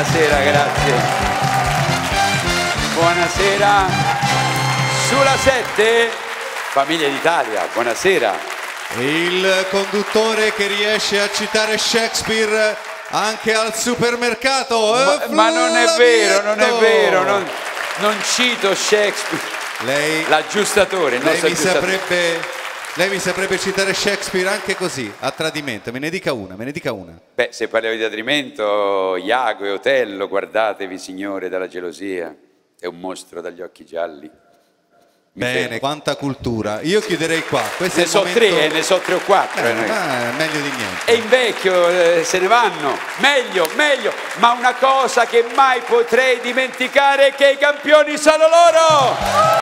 Buonasera, grazie. Buonasera. Sulla 7, Famiglia d'Italia, buonasera. Il conduttore che riesce a citare Shakespeare anche al supermercato. Ma, eh, ma non è vero, non è vero, non, non cito Shakespeare. Lei, L'aggiustatore, il lei mi aggiustatore. saprebbe, lei mi saprebbe citare Shakespeare anche così, a tradimento. Me ne dica una, me ne dica una. Beh, se parliamo di tradimento, Iago e Otello, guardatevi signore dalla gelosia, è un mostro dagli occhi gialli. Mi Bene, fermo. quanta cultura. Io chiuderei qua. Questo Ne so momento... tre, ne so tre o quattro. eh, Eh, ma meglio di niente. E invecchio eh, se ne vanno, meglio, meglio, ma una cosa che mai potrei dimenticare è che i campioni sono loro!